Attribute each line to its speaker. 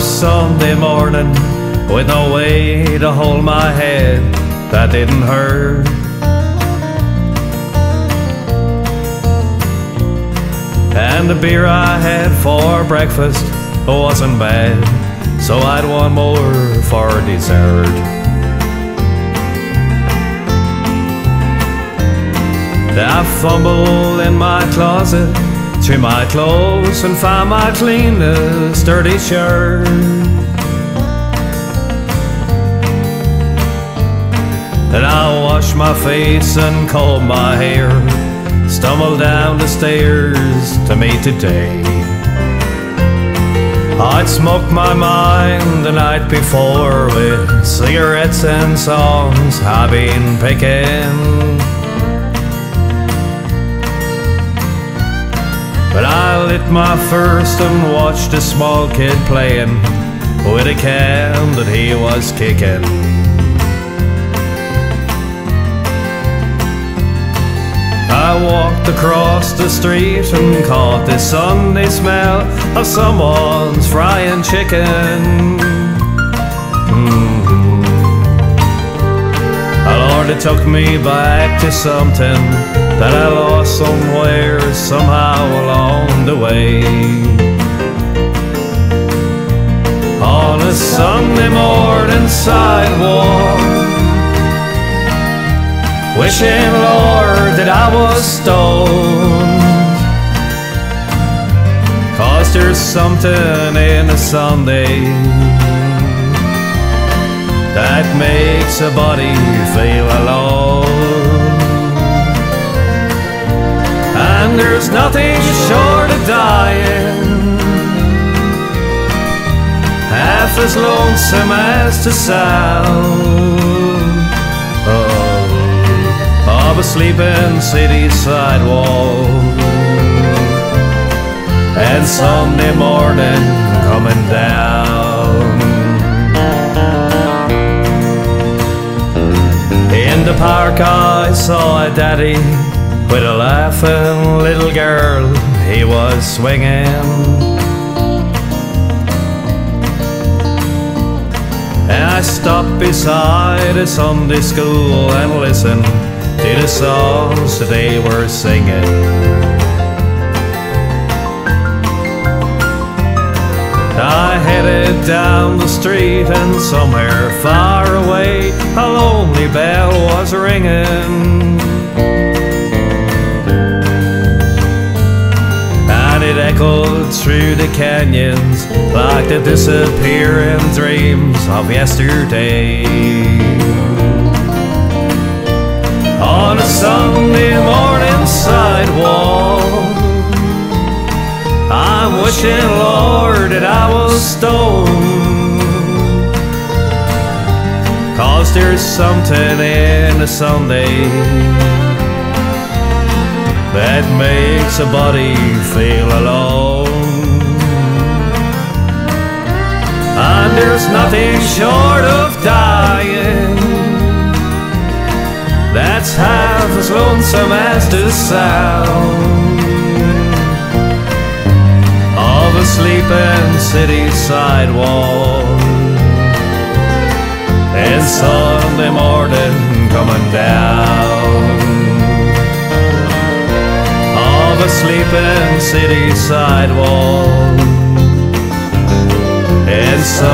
Speaker 1: Sunday morning with no way to hold my head that didn't hurt. And the beer I had for breakfast wasn't bad, so I'd one more for dessert. I fumbled in my closet through my clothes and find my cleanest dirty shirt. Then I wash my face and comb my hair, stumble down the stairs to meet today. I'd smoked my mind the night before with cigarettes and songs I've been picking. But I lit my first and watched a small kid playing with a can that he was kicking. I walked across the street and caught the Sunday smell of someone's frying chicken. Mm-hmm. Oh Lord, it took me back to something that I lost somewhere, somehow along the way. On a Sunday morning sidewalk Wishing, Lord, that I was stoned. Cause there's something in a Sunday that makes a body feel alone. And there's nothing short dying half as lonesome as the sound of a sleeping city sidewalk. And Sunday morning coming down. In the park, I saw a daddy with a laughing little girl he was swinging. And I stopped beside a Sunday school and listened to the songs that they were singing. I headed down the street and somewhere far away a lonely bell was ringing. Through the canyons like the disappearing dreams of yesterday. On a Sunday morning sidewalk, I'm wishing, Lord, that I was stoned. Cause there's something in a Sunday that makes a body feel alone. And there's nothing short of dying that's half as lonesome as the sound of a sleeping city sidewalk. And Sunday morning coming down of a sleeping city sidewalk. And